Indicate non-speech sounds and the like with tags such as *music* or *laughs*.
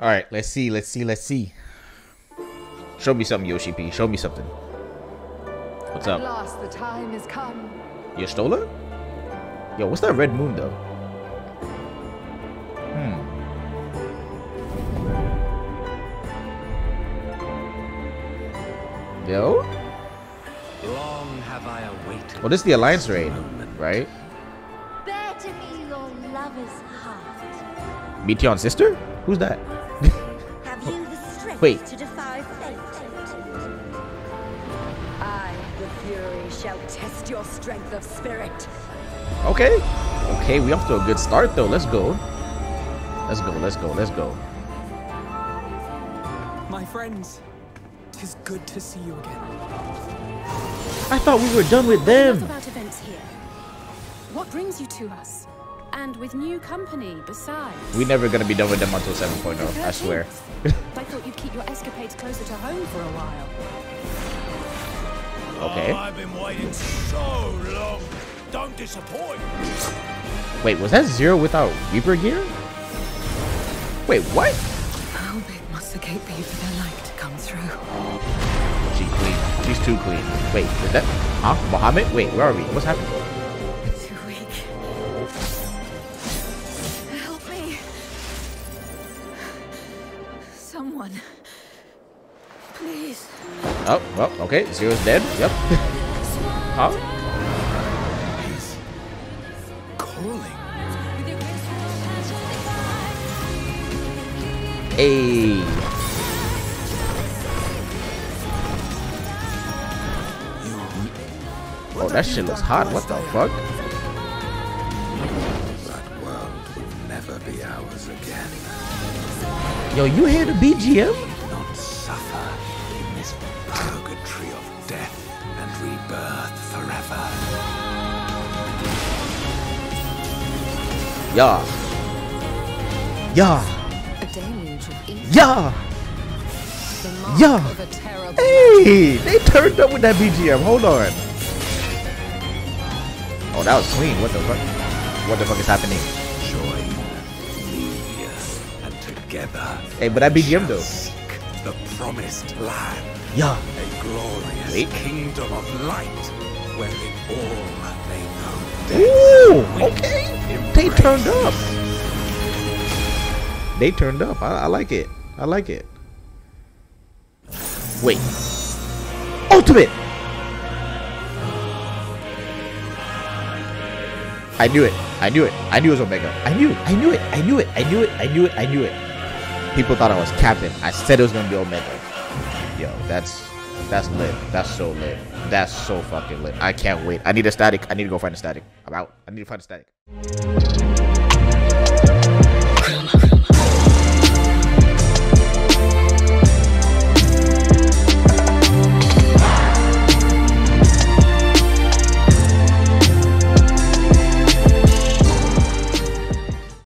All right, let's see, let's see, let's see. Show me something, Yoshi P. Show me something. What's At up? last the time has come. You stole it? Yo, what's that red moon though? Hmm. Yo? Long have I awaited. Well, this is the Alliance raid, right? Bear to me your lover's heart. Meteion's sister? Who's that? Wait. to defy fate? I, the Fury, shall test your strength of spirit. Okay. Okay, we off to a good start though. Let's go. Let's go, let's go, let's go. My friends, tis good to see you again. I thought we were done with them. About events here. What brings you to us? And with new company besides. We never gonna be done with them until 7.0, I swear. I *laughs* thought you'd keep your escapades closer to home for a while. Okay. Oh, I've been waiting so long. Don't disappoint. Wait, was that zero without Reaper gear? Wait, what? How big must the gate be for their light to come through? She clean. She's too clean. Wait, is that huh? Mohammed? Wait, where are we? What's happening? Someone. Please. Oh, well, okay. Zero's dead. Yep. huh? Calling. Hey. Oh, that shit looks hot. What the fuck? That world will never be ours again. Yo, you hear the BGM? Not suffer in this purgatory of death and rebirth forever. Yeah. Yeah. A deluge. Yeah. Yeah. of a terrible Hey, they turned up with that BGM. Hold on. Oh, that was clean. What the fuck? What the fuck is happening? Together Hey, but I that BGM though. the promised land. Yeah. A glorious Wait. kingdom of light, wherein all may know. Ooh, okay. They turned up. They turned up. I, I like it. I like it. Wait. Ultimate. I knew it. I knew it. I knew it was Omega. I knew it. I knew it. I knew it. I knew it. I knew it. I knew it. People thought I was capping. I said it was gonna be Omega. Yo, that's that's lit. That's so lit. That's so fucking lit. I can't wait. I need a static. I need to go find a static. I'm out. I need to find a static.